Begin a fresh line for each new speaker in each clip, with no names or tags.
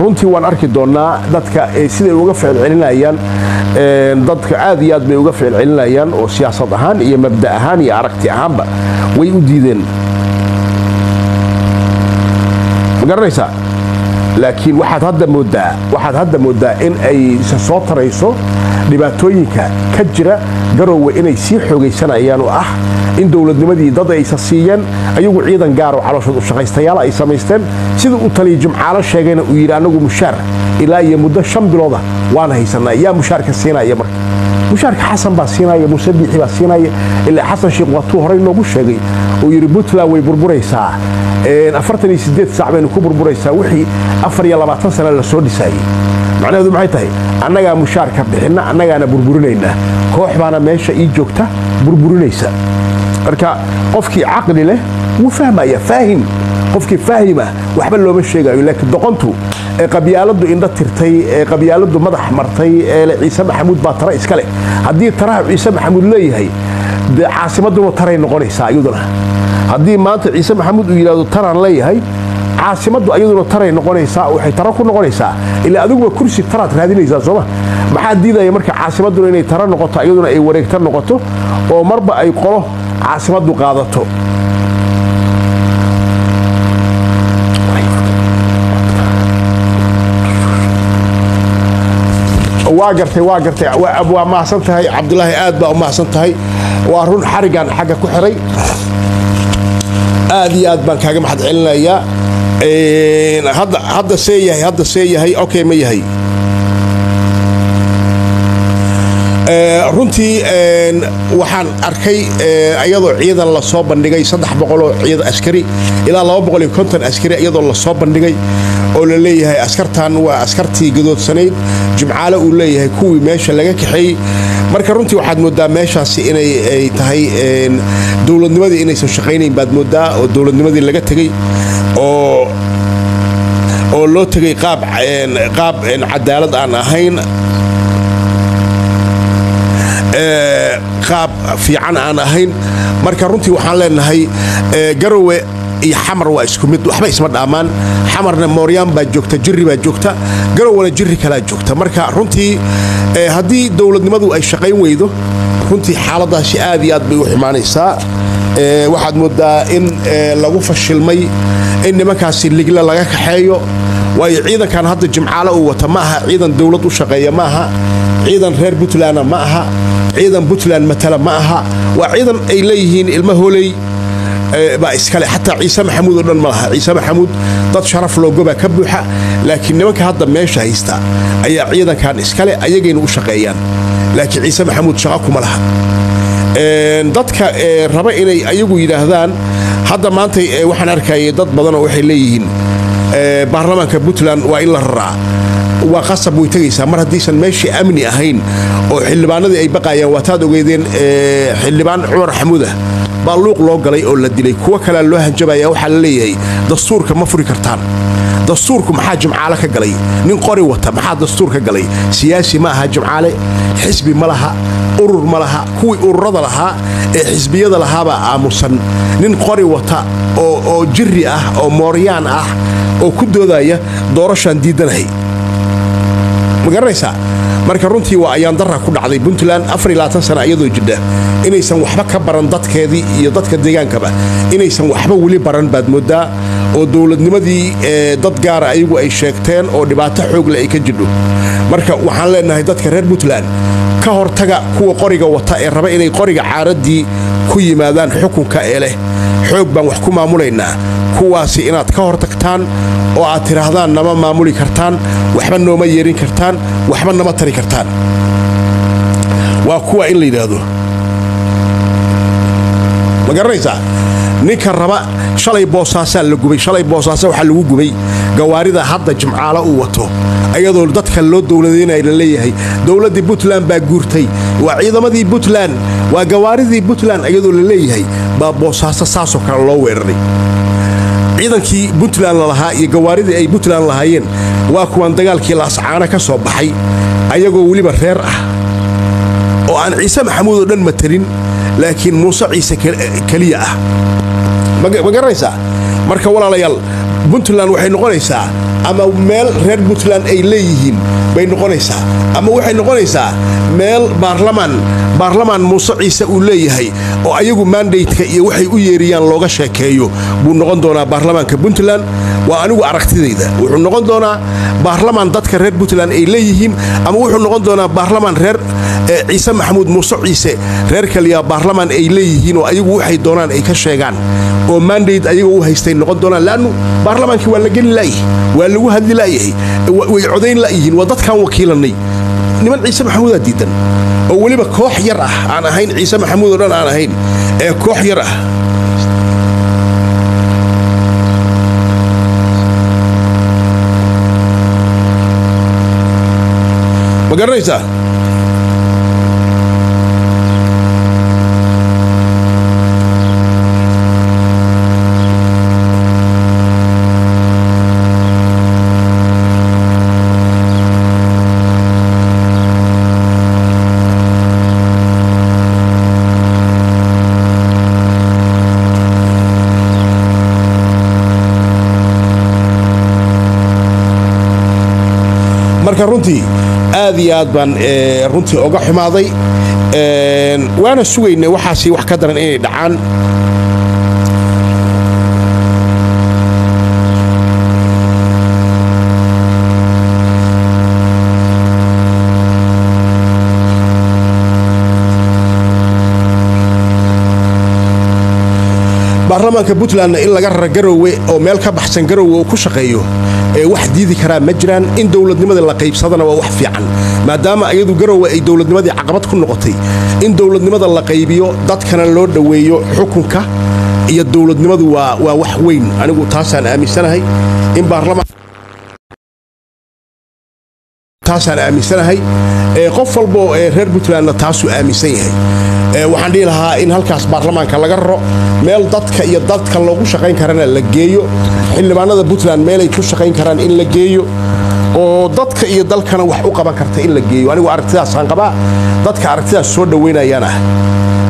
runtii waan arki doonnaa dadka siday uga ficilcelinayaan dadka aad iyo aad bay uga ficilcelinayaan oo siyaasad ahaan iyo mabda ahaan iyo aragti ahaanba way u diideen. Ma garanaysaa? Laakiin waxaad hadda mooddaa in ay soo tarayso dhibaatooyinka ka jira garowe inay sii xoogaysanayaan oo ah in dowladnimadii dad aysa siiyeen ayagu ciidan gaaroo calooshood ushaqaystayaal ay samaysteen. Sida uu taliya jimcaalo sheegayna uu yidhi annagu mushaar ilaa iyo muddo shan bilooda waan haysannaa yaa mushaarka siinaya marka. Mushaarka xasan baa siinaya muuse biixi baa siinaya ilaa xasan sheekh waatuu horey noogu sheegay uu yidhi puntland way burburaysaa. Afartan iyo siddeed saac baynu ku burburaysaa wixii afar iyo labaatan sana la dhisaayey macnaheedu maxay tahay annagaa mushaarka bixinna annagaana burburinaynaa. Koox baana meesha ii joogta burburinaysa. Marka qofkii caqli leh wuu fahmaya faahim qofkii faahima waxba looma sheegayo laakiin doqontu ee qabyaaladdu indho tirtay ee qabyaaladdu madax martay ee ciise maxamuud baa tara iska leh. Haddii taraha ciise maxamuud leeyahay dee caasimadduna taray noqonaysaa iyaduna. Haddii maanta ciise maxamuud uu yidhahdo taraan leeyahay caasimaddu ayaduna taray noqonaysaa waxay tara ku noqonaysaa. Ilaa adiguba kursi taraad raadinaysaa sooma maxaa diidaya marka caasimadduna inay tara noqoto iyaduna ay wareegta noqoto oo marba ay qolo caasimaddu qaadato? Waa mahadsan tahay. Cabdulaahi aad baa u mahadsan tahay. Waa run xarigan xagga ku xiray. Aad iyo aad baan kaaga mahad celinayaa hadda see yahay hadda see yahay okay ma yahay. Runtii waxaan arkay iyadoo ciidan la soo bandhigay boqoloo ciidan askari ilaa askari iyadoo la soo bandhigay oo la leeyahay askartan waa askartii gadoodsanayd jimcaale uu leeyahay kuwii meesha laga kaxeeyey. Marka runtii waxaad mooddaa meeshaasi inay ay tahay dowladnimadii inaysan shaqaynayn baad mooddaa oo dowladnimadii laga tegey oo oo loo tegay qaab cadaalad aan ahayn. Qaab fiican aan ahayn. Marka runtii waxaan leenahay garowe iyo xamar waa isku mid. Waxba isma dhaamaan. Xamarna mooryaan baa joogta jirri baa joogta. Garowena jirri kalaa joogta. Marka runtii haddii dowladnimadu ay shaqayn weydo runtii xaaladaasi aad iyo aad bay u xumaanaysaa. Waxaad mooddaa in lagu fashilmay in nimankaasi ligle laga kaxeeyo. Waayo ciidankan hadda jimcaale uu wata ma aha. Ciidan dowlad u shaqeeya ma aha. Ciidan reer puntlandna ma aha. Ciidan puntland matala ma aha. Waa ciidan ay leeyihiin ilmo holey baa iskale. Xataa ciise maxamuud oo dhan ma laha. Ciise maxamuud dad sharaf loogobaa ka buuxa laakiin nimanka hadda meesha haysta ayaa ciidankan iskale ayagayna u shaqeeyaan. Laakiin ciise maxamuud shaqo kuma laha. Dadka raba inay ayagu yidhaahdaan hadda maanta waxaan arkayay dad badanoo waxay leeyihiin baarlamaanka puntland waa in la raraa waa qasab way tegaysaa. Mar haddiisan meeshii amni ahayn oo xildhibaanadii ay baqayaan waataad ogeydeen xildhibaan cumar xamuudah baa luuq loo galay oo la dilay. Kuwo kalea loo hanjabaya waxaa la leeyahay dastuurka ma furi kartaan dastuurku maxaa jimcaale ka galay? Nin qori wata maxaa dastuur ka galay? Siyaasi ma aha jimcaale. Xisbi ma laha urur ma laha kuwii ururada lahaa ee xisbiyada lahaabaa aamusan. Nin qori wata oo jirri ah oo mooryaan ah oo ku doodaya doorashaan diidanahay. Ma garanaysaa? Marka runtii waa ayaan darra ku dhacday. Puntland sana iyadoo jidha inaysan waxba ka baran dadkeedii iyo dadka deegaankaba inaysan waxba weli baran baad mooddaa oo dowladnimadii dad gaara ayagu ay sheegteen oo dhibaato xoogle ay ka jidho marka waxaan leenahay dadka reer puntland ka hortaga kuwa qoriga wata ee raba inay qoriga caaraddii ku yimaadaan xukunka ee leh. Xoog baan wax ku maamulaynaa. Kuwaasi inaad ka hor tagtaan oo aad tidhaahdaan nama maamuli kartaan waxba nooma yeerin kartaan waxba nama tari kartaan. Waa kuwa in la yidhaahdo. Ma garanaysaa ninka raba shalay boosaasaa la gubay shalay boosaasa waxaa lagu gubay. Gawaarida hadda jimcaalo uu wato ayadoo dadka loo dowladaynaya la leeyahay. Dowladdii puntland baa guurtay waa ciidamadii puntland waa gawaaridii puntland ayadoo la leeyahay baa boosaaso saasoo kale loo weeraray. Ciidankii puntland lalahaa iyo gawaaridii ay puntland lahaayeen waa kuwan dagaalkii laascaano ka soo baxay ayagoo weliba reer ah. Oo aan ciise maxamuud oo dhan matelin laakiin muuse ciise keliya ah. Ma garanaysaa? Marka walaalayaal puntland waxay noqonaysaa ama meel reer puntland ay leeyihiin bay noqonaysaa ama waxay noqonaysaa meel baarlamaan baarlamaan muuse ciise uu leeyahay oo ayagu mandateka iyo waxay u yeeriyaan looga sheekeeyo buu noqon doonaa baarlamaanka puntland. Waa anigu aragtidayda wuxuu noqon doonaa baarlamaan dadka reer puntland ay leeyihiin ama wuxuu noqon doonaa baarlamaan reer ciise maxamuud muuse ciise reer kaliya baarlamaan ay leeyihiin oo ayagu waxay doonaan ay ka sheegaan oo mandate ayaga u haystay noqon doonaan laannu baarlamaankii waa la geli la'yahay waa lagu hadli la'yahay way codayn la'yihiin waa dadkaan wakiilannay. Niman ciise maxamuudaa diidan oo weliba koox yar ah aan ahayn ciise maxamuud oo dhan aan ahayn ee koox yar ah. Ma garanaysaa marka runtii aad iyo aad baan runtii oga xumaaday waana sugaynay waxaasi wax ka daran inay dhacaan baarlamaanka puntlandna in laga rara garowe oo meel ka baxsan garowe uu ku shaqeeyo ee wax diidi karaa ma jiraan in dowladnimada la qaybsadana waa wax fiican. Maadaama iyadu garowe ay dowladnimadii caqabad ku noqotay in dowladnimada la qaybiyo dadkana loo dhoweeyo xukunka iyo dowladnimadu waa wax weyn. Anigu taasaan aaminsanahay in taasaan aaminsanahay qof walbo ee reer puntlandna taasuu aaminsan yahay waxaan dhihi lahaa in halkaas baarlamaanka laga raro meel dadka iyo dadka loogu shaqayn karana la geeyo. Xildhibaanada puntland meelay ku shaqayn karaan in la geeyo oo dadka iyo dalkana wax u qaban karta in la geeyo. Anigu aragtidaasaan qabaa. Dadka aragtidaas soo dhowaynayaan ah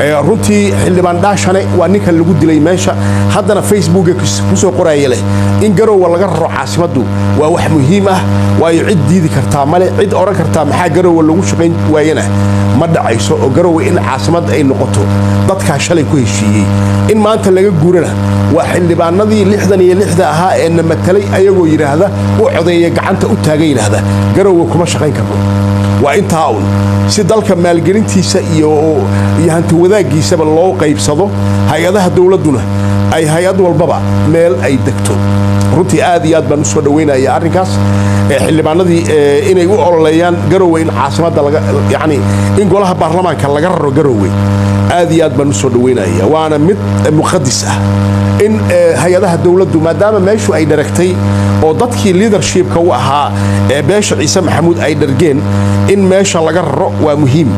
runtii xildhibaan dhaashane waa ninkan lagu dilay meesha. Haddana facebooka ku soo qoraya leh in garowa laga raro caasimaddu waa wax muhiim ah waayo cid diidi kartaa male cid odhan kartaa maxaa garowa lagu shaqayn waayana ma dhacayso oo garowe in caasimad ay noqoto. Dadkaa shalay ku heshiiyey. In maanta laga guurana waa xildhibaanadii lixdan iyo lixda ahaa ee na matalay ayagoo yidhaahda u codeeya gacanta u taaga yidhaahda. Garowe kuma shaqayn karno waa intaa un si dalka maalgelintiisa iyo hanti wadaaggiisaba loo qaybsado hay'adaha dowladduna ay hay'ad walbaba meel ay degto. Runtii aad iyo aad baan u soo dhowaynaya arrinkaas xildhibaanadii inay u ololeeyaan garowe in caasimadda yani in golaha baarlamaanka laga raro garowe aad iyo aad baan u soo dhowaynaya waana mid muqadis ah in hay'adaha dowladdu maadaama meeshu ay dharagtay oo dadkii liadershipka u ahaa ee beesha ciise maxamuud ay dhargeen in meesha laga raro waa muhiim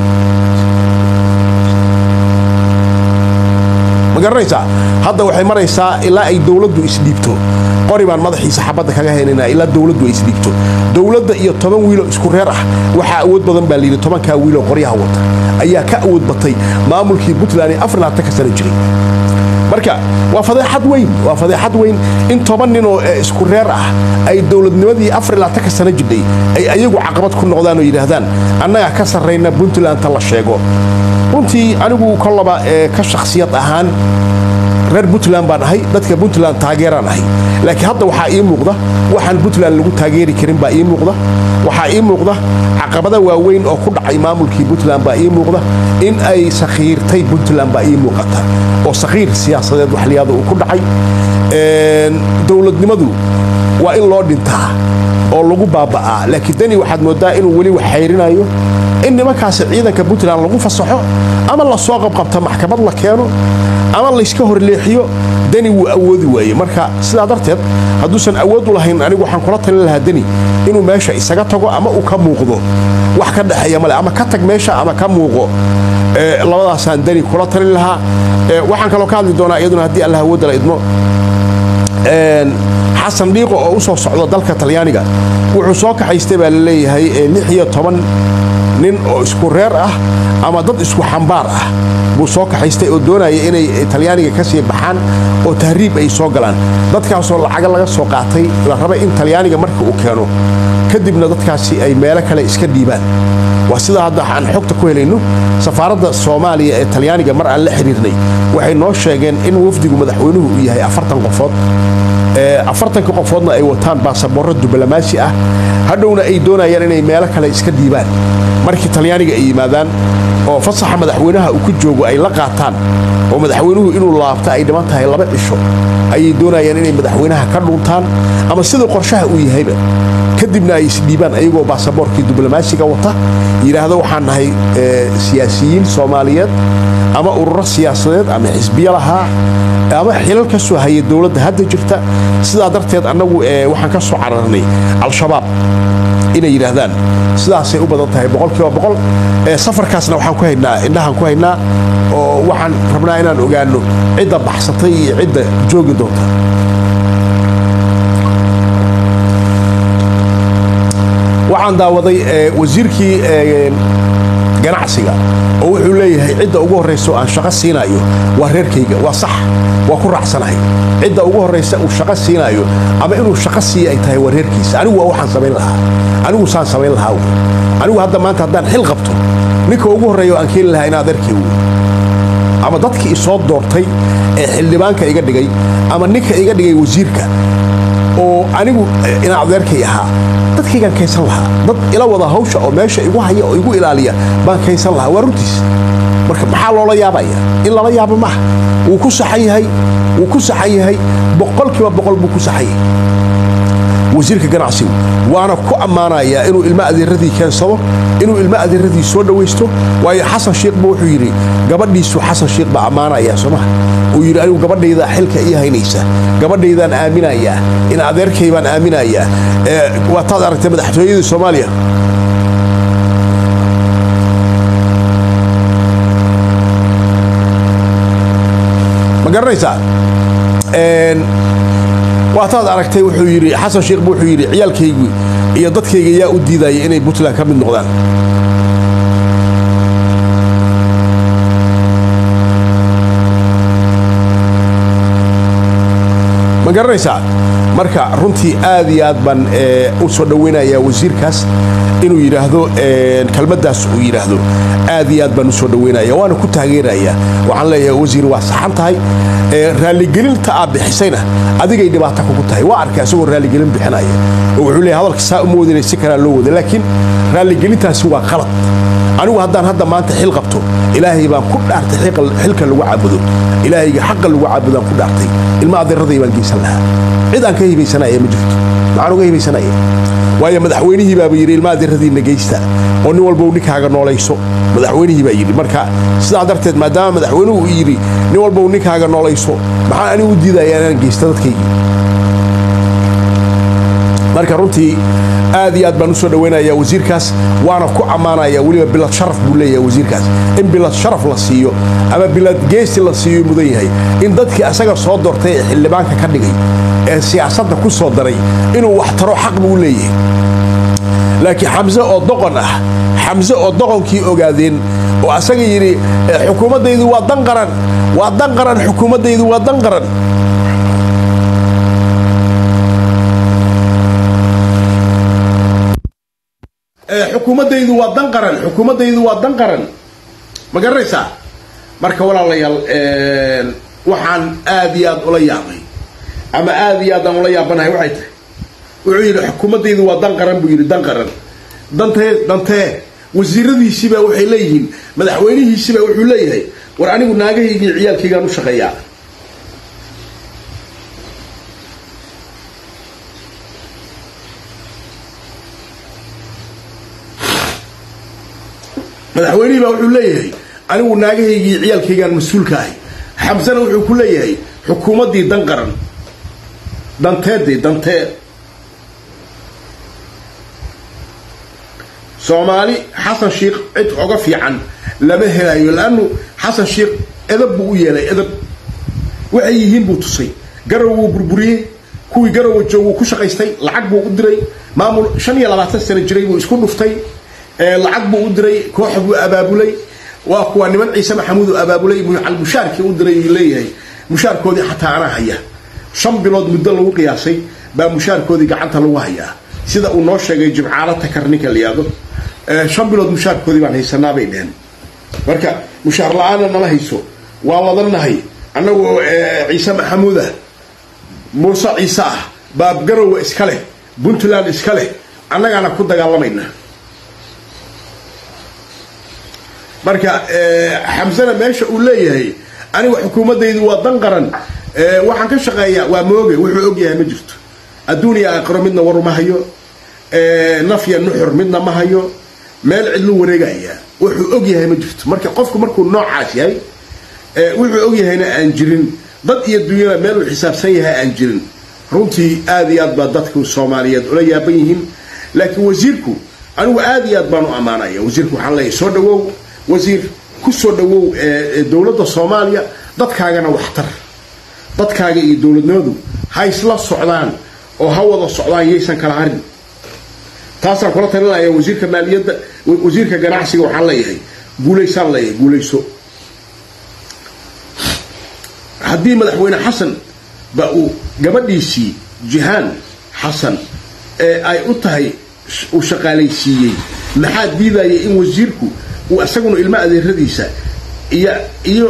ma garanaysaa hadda waxay maraysaa ilaa ay dowladdu isdhiibto qori baan madaxiisa xabadda kaga haynanaa ilaa dowladdu ay isdhiibto dowladda iyo toban wiiloo isku reer ah waxaa awood badan baa layidhi tobankaa wiiloo qoryaha wata. Ayaa ka awood batay maamulkii puntland ee afarlaatanka sano jiray marka waa fadeexad weyn waa fadeexad weyn in toban ninoo isku reer ah ay dowladnimadii afarlaatanka sano jidhay ay ayagu caqabad ku noqdaan oo yidhaahdaan annagaa ka sarrayna puntlandta la sheego. Runtii anigu kollaba ka shakhsiyad ahaan reer puntland baan ahay dadka puntland taageeraan ahay. Laakiin hadda waxaa ii muuqda waxaan puntland lagu taageeri karin baa ii muuqda waxaa ii muuqda caqabada waaweyn oo ku dhacay maamulkii puntland baa ii muuqda in ay sakhiirtay puntland baa ii muuqata oo sakhiir siyaasadeed waxliyaada uu ku dhacay. Dowladnimadu waa in loo dhintaa oo lagu baaba'aa laakiin dani waxaad mooddaa inuu weli wax xayrinayo. In nimankaasi ciidanka puntland lagu fasaxo ama la soo qabqabta maxkamad la keeno ama layska horleexiyo deni wuu awoodi waaye marka sidaa darteed hadduusan awood u lahayn anigu waxaan kula talin lahaa deni inuu meesha isaga tago ama uu ka muuqdo. Wax ka dhexeeya male ama ka tag meesha ama ka muuqo. Labadaasaan deni kula talin lahaa. Waxaan kaloo ka hadli doonaa iyaduna haddii allah awoodda la idmo. Xasan dhiiqo oo u soo socdo dalka talyaaniga wuxuu soo kaxaystay baa la nin oo isku reer ah ama dad isku xambaar ah buu soo kaxaystay oo doonaya inay talyaaniga ka sii baxaan oo tahriib ay soo galaan. Dadkaasoo lacaga laga soo qaatay la raba in talyaaniga marka uu keeno kadibna dadkaasi ay meelo kale iska dhiibaan. Waa sidaa hadda aan xogta ku helayno safaaradda soomaaliya ee talyaaniga mar aan la xiriirnay waxay noo sheegeen in wafdigu madaxweynuhu uu yahay afartan qofood afartanka qofoodna ay wataan baasaboorro diblomaasi ah. Hadhowna ay doonayaan inay meelo kale iska dhiibaan markii talyaaniga ay yimaadaan oo fasaxa madaxweynaha uu ku joogo ay la qaataan oo madaxweynuhu inuu laabta ay dhiman tahay laba cisho ayay doonayaan inay madaxweynaha ka dhuntaan ama sida qorshaha uu yahayba. Kadibna ay isdhiibaan ayagoo baasaboorkii diblomaasiga wata. Yidhaahdo waxaan nahay siyaasiyiin soomaaliyeed ama ururo siyaasadeed ama xisbiyo lahaa ama xilal ka soo haya dowladda. Hadda jirta sidaa darteed annagu waxaan ka soo cararnay al-shabaab inay yidhaahdaan. Sidaasay u badan tahay boqolkiiba boqol. Safarkaasna waxaan ku haynaa indhahaan ku haynaa oo waxaan rabnaa inaan ogaano cidda baxsatay iyo cidda joogi doonta. Waxaan daawaday wasiirkii ganacsiga. Oo wuxuu leeyahay cidda ugu horraysa aan shaqo siinaayo waa reerkayga waa sax waa ku raacsanahay. Cidda ugu horraysa uu shaqo siinaayo ama inuu shaqo siiya ay tahay waa reerkiisa. Anigu waa waxaan samayn lahaa. Anigu saan samayn lahaa. Anigu hadda maanta haddaan xil qabto ninka ugu horreeya oo aan keeni lahaa in adeerkay wey ama dadkii isoo doortay ee xildhibaanka iga dhigay ama ninka iga dhigay wasiirka oo anigu ina adeerkay ahaa. Dadkaygaan kaysan lahaa. Dad ila wada hawsha oo meesha igu haya oo igu ilaaliya baan kaysan lahaa. Waa runtiis. Marka maxaa loola yaabaya? In lala yaabo maaha wuu ku saxan yahay. Wuu ku saxan yahay. Boqolkiiba boqol buu ku saxan yahay. Wasiirka ganacsigu waana ku ammaanayaa inuu ilmo adeeradii keensado inuu ilmo adeeradii soo dhowaysto waayo xasan shiikhba wuxuu yidhi gabadhiisu xasan shiikh baa ammaanayaa soomaha uu yidhi anigu gabadhaydaa xilka ii haynaysa. Gabadhaydaan aaminayaa in adeerkay baan aaminayaa waataad aragtay madaxtooyadii soomaaliya? Ma garanaysaa? Waataad aragtay wuxuu yidhi xasan shiikhba wuxuu yidhi ciyaalkaygu iyo dadkayga yaa u diidaya inay puntland ka mid noqdaan ma garanaysaa marka runtii aad iyo aad baan u soo dhowaynayaa wasiirkaas inuu yidhaahdo kelmaddaas uu yidhaahdo. Aad iyo aad baan u soo dhowaynaya waana ku taageerayaa waxaan leeyahay wasiir waa saxan tahay. Raaligelinta aad bixisayna adigay dhibaato kugu tahay. Waa arkay asagoo raaligelin bixinaya. Oo wuxuu leeyahay hadalka saa uma si kalaa loo wada. Laakiin raaligelintaasi waa qalad anigu haddaan hadda maanta xil qabto ilaahay baan ku dhaartay xilka lagu caabudo. Ilaahayga xaqa lagu caabudaan ku dhaartay. Ilma adeeraday baan geysan lahaa. Cid aan ka hibaysanaya ma jirto. Maxaan uga hibaysanaya waayo madaxweynihii baaba yidhi ilma adeeradiinna geysta. Oo nin walbow ninkaaga noolayso? Madaxweynihii baa yidhi. Marka sidaa darteed maadaama madaxweynuhu uu yidhi nin walbow ninkaaga noolayso maxaan anigu u diidayaa inaan geysta dadkaygii? Marka runtii aad iyo aad baan u soo dhowaynayaa wasiirkaas waana ku ammaanaya weliba bilad sharaf buu leeyahay wasiirkaas. In bilad sharaf la siiyo ama bilad geesi la siiyo mudan yahay. In dadkii asaga soo doortay ee xildhibaanka ka dhigay ee siyaasadda ku soo daray inuu wax taro xaq buu leeyahay. Laakiin xamse oo doqon ah xamse oo doqonkii ogaadeen oo asaga yidhi xukuumaddaydu waa dan qaran waa dan qaran xukuumaddaydu waa dan qaran xukuumaddaydu waa dan qaran xukuumaddaydu waa dan qaran. Ma garanaysaa marka walaalayaal waxaan aad iyo aad ula yaabay. Ama aad iyo aad aan ula yaabanahay waxay tahay. Wuxuu yidhi xukuumaddaydu waa dan qaran buu yidhi dan qaran. Dantee dantee wasiiradiisiibaa waxay leeyihiin madaxweynihiisiibaa wuxuu leeyahay war anigu naagahaygii ciyaalkaygaan u shaqeeyaa madaxweynihii wuxuu leeyahay anigu naagahaygii ciyaalkaygaan mas'uulka ahay xamsena wuxuu ku leeyahay xukuumaddii dan qaran danteedii dantee soomaali xasan shiikh cid oga fiican lama helayo laannu xasan shiikh edab buu u yeelay edab. Waxay yihiin buu tusay garow wuu burburiyey kuwii garowa joog wuu ku shaqaystay lacag buu u diray maamul shan iyo labaatan sano jiray buu isku dhuftay lacag buu u diray koox buu abaabulay. Waa kuwa niman ciise maxamuud uu abaabulay mushaarkii u diray leeyahay. Mushaarkoodii xataa anaa haya shan bilood muddo lagu qiyaasay baa mushaarkoodii gacanta lagu hayaa. Sida uu noo sheegay jimcaalo takar ninka layado shan bilood mushaarkoodii baan haysanaa bay dheheen marka mushaar la'aana nama hayso. Waa wadanahay annagoo ciise maxamuud ah muuse ciise ah baab garowe iska leh puntland iska leh. Annagaana ku dagaalamayna marka xamsena meesha uu leeyahay aniga xukuumaddaydu waa dan qaran waxaan ka shaqeeyaa waa mooge wuxuu ogyahay ma jirto. Adduuniya aakhiro midna waru ma hayo. Nafya nuxur midna ma hayo. Meel cidlu wareegayaa wuxuu ogyahay ma jirto. Marka qofku markuu noocaas yahay wuxuu ogyahayna aan jirin. Dad iyo dunyada meel uu xisaabsan yahay aan jirin. Runtii aad iyo aad baa dadku soomaaliyeed ula yaaban yihiin. Laakiin wasiirku anigu aad iyo aad baan u ammaanaya wasiirku waxaan leeyahay soo dhawow wasiir ku soo dhawow dowladda soomaaliya dadkaagana waxtar. Dadkaaga iyo dowladnimadu ha isla socdaan oo ha wada socdaan yaysan kala harin. Taasaan kula talinaya wasiirka maaliyadda wasiirka ganacsiga waxaan leeyahay. Guulaysaan leeyahay guulayso haddii madaxweyne xasan ba uu gabadhiisii jihaan xasan ee ay u tahay uu shaqaalaysiiyey maxaa diidaya in wasiirku isaguna ilmo adeeradiisa iyo iyo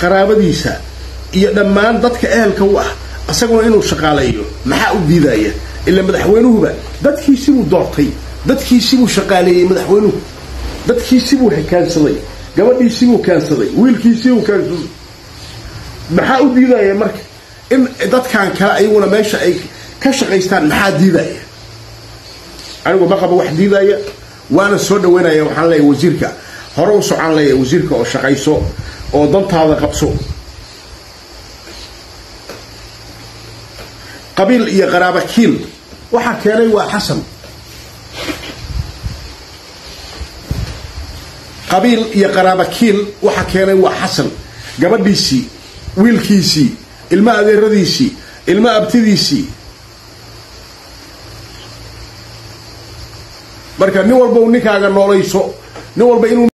qaraabadiisa iyo dhammaan dadka ehelka u ah isaguna inuu shaqaaleeyo maxaa u diidaya ila madaxweynuhuba dadkiisibuu doortay dadkiisibuu shaqaaleeyey madaxweynuhu dadkiisibuu kaansaday gabadhiisibuu kaansaday wiilkiisibuu kaansaday. Maxaa u diidaya marka? In dadkan kale ayaguna meesha ay ka shaqaystaan maxaa diidaya anigu ma qabo wax diidaya waana soo dhaweynaya waxaan leeyahay wasiirka hore u socon leeyahay wasiirka oo shaqayso oo dantaada qabso. Qabiil iyo qaraaba kiil waxaa keenay waa xasan. Qabiil iyo qaraaba kiil waxaa keenay waa xasan. Gabadhiisii wiilkiisii ilmo adeeradiisii ilmo abtidiisii. Marka nin walba ninkaaga noolayso nin walba inuu